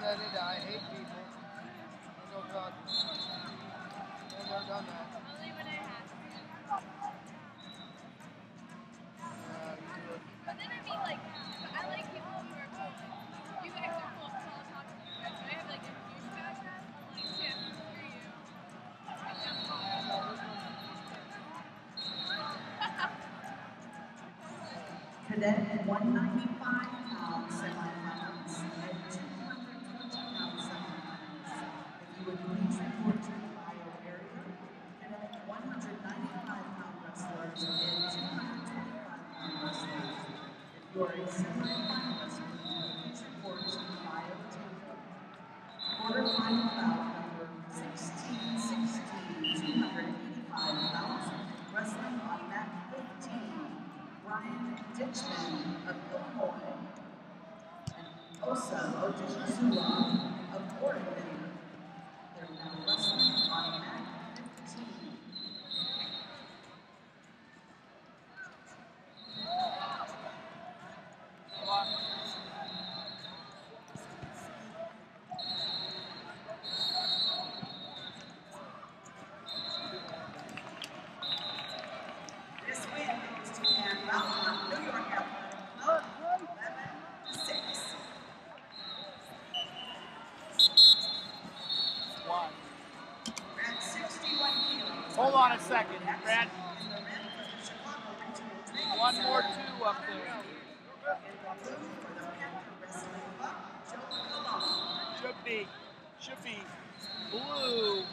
said it, I hate people. No God. I've never done that. Only when I have to. Uh, you do it. But then I mean, like, I like people who are cool. Like, you guys are cool, so I'll talk to you guys. But I have like a huge background. I'm like, yeah, screw you. Like, that's Cadet 195 If you are a semifinalist, please report to the Ohio table. Quarterfinal bout number 1616, 285 pounds, wrestling on mat 15. Brian Ditchman of Illinois and Osa Odighizuwa of Oregon. They're now wrestling Hold on a second, Brad. One more two up there. Should be, should be blue.